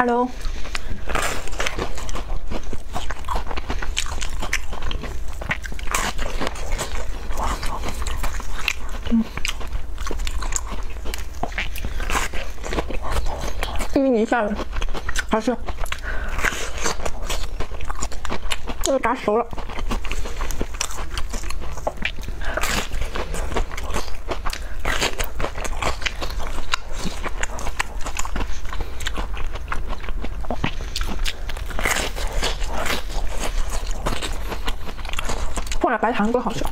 Hello。嗯，芋泥下的，好吃。这个炸熟了。点白糖更好吃。